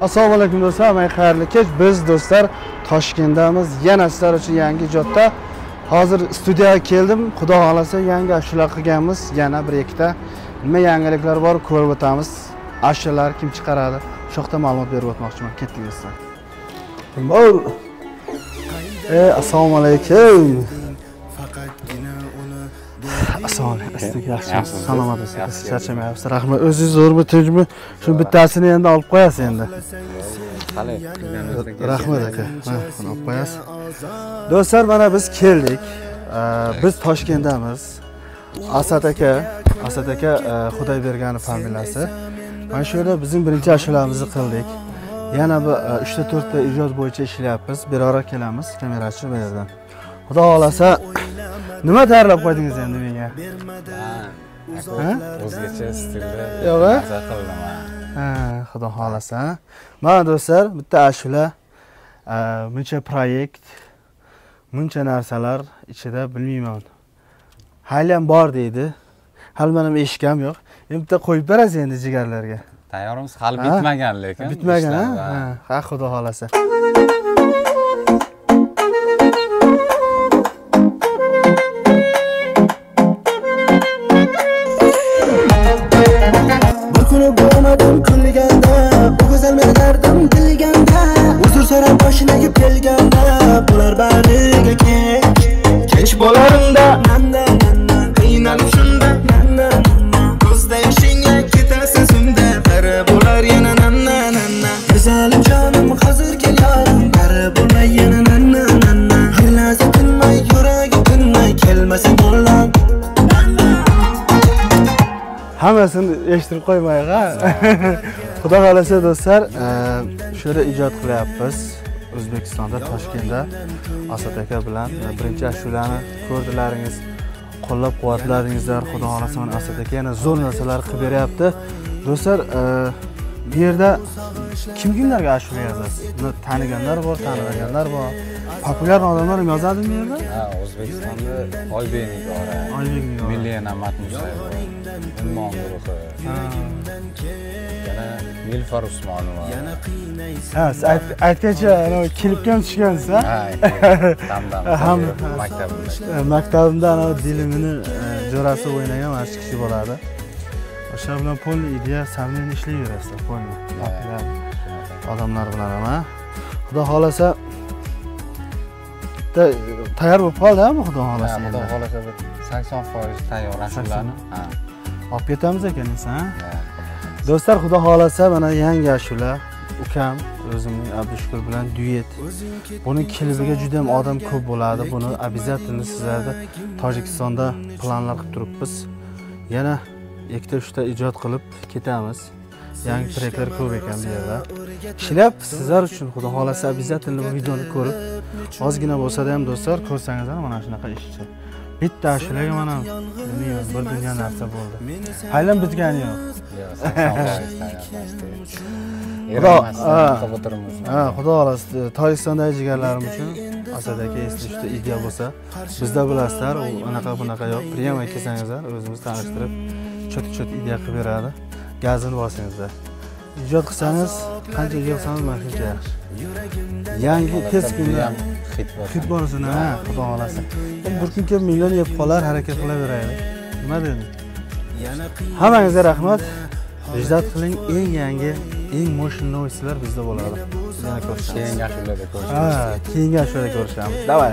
assalomu alaykum do'stlar hammaga xayrli kech. Biz do'stlar toshkentdamiz. Yana sizlar uchun yangi ijodda. Hozir studiyaga keldim. Xudo xohlasa yangi ashula qilganmiz. Yana bir ikkita nima yangiliklar bor ko'rib o'tamiz. Ashulalar kim chiqaradi? Shu yoqda ma'lumot berib o'tmoqchiman. Ketdik do'stlar. Assalomu alaykum assalomu alaykum yaxshimisiz salomatsizsiz charchamayapsiz. Rahmat. O'zingiz zo'rmi tinchmi? Shu bittasini endi olib qo'yasiz endi. Rahmat aka. Buni olib qo'yasiz. Do'stlar mana biz keldik. Biz toshkentdamiz. Asad aka asad aka e, xudoyberganov familiyasi. Mana shu yerda bizning birinchi ashulamizni qildik. Yana bir e, uchta to'rtta ijod bo'yicha ishlayapmiz. Berora kelamiz kamerachi bu yerdan. Xudo xohlasa nima tayyorlab qo'ydingiz endi menga? Ha? o'zgacha stilda Yo'q, a? qildim ha. Xudo xohlasa mana do'stlar bitta ashula buncha proyekt buncha narsalar ichida bilmayman. Haliyam bor deydi. Hali man ham eshitgam yo'q. Endi bitta qo'yib berasiz endi jigarlarga. Tayyormiz hali Ha? bitmagan lekin bitmagan ha xudo xohlasa Go'zalim hozir Qari bo'lmay nanna nanna Har tinmay yuragi tinmay Kelmasa bo'llam hammasini eshittirib qo'ymayiq ha? Xudo xohlasa do'stlar e, shu yerda ijod qilyapmiz. O'zbekistonda toshkentda asad aka bilan birinchi ashulani ko'rdilaringiz qo'llab quvvatladingizlar xudo xohlasa mana asad aka yana zo'r narsalar qilib beryapti. Do'stlar e, bu yerda kim kimlarga ashula yozasiz? Buni taniganlar bor tanimaganlar bor. Populyar odamlar ham yozadimi bu yerda. Ha o'zbekistonda oybek nigora Oybek Nigora. milliy namat musayeva ummon guruhi. Yana nilufar usmonova. Ha siz ayt- aytgancha anavi klipga ham tushgansiz a ha Ham- maktabimda. Maktabimda anavi dilimini e, jo'rasi o'ynagan mana shu kishi bo'ladi o'sha bilan полный ideya совместно ishlayverasizlar полный odamlar bilan ham xudo xohlasa bitta tayyor bo'lib qoldi mi xudo xohlasa? Xudo xohlasa bir sakson foiz tayyor ashulani olib ketamiz ekan esa a? ha. do'stlar xudo xohlasa mana yangi ashula ukam o'zimning abdushukur bilan duet. Buni klibiga juda ham odam ko'p bo'ladi. Buni обязательно sizlarda tojikistonda planlar qilib turibmiz. Yana ikkita uchta ijod qilib ketamiz. Yangi treklar ko'p ekan bu yerda. ishlayapmiz sizlar uchun xudo xohlasa обязательно bu videoni ko'rib ozgina bo'lsada ham do'stlar ko'rsangizlar mana shunaqa ishchi bitta ashulaga mana bilmayman bir dunyo narsa bo'ldi. hali ham bitgani yo'q. Xudo- xudo xohlasa tojikistondagi jigarlarim uchun asad aka esli uchta ideya bo'lsa bizda bilasizlar u anaqa bunaqa yo'q. Приемай kelsangizlar o'zimiz tanishtirib cho't cho't ideya qilib beradi. Gazini bosingizlar ijod qilsangiz qancha ijod qilsangiz mana shuncha. Yaxshi yangi tez kunda hit bo'lsin. Ha xudo xohlasa. bir kun kelib million yeb qolar harakat qilaveraylik. Nima dedim hammangizga rahmat. ijod qiling eng yangi eng мощный новостьlar bizda bo'ladi. Yana ko'rishamiz keyingi ashulada ko'rishamiz. Ha, keyingi ashulada ko'rishamiz. Давай.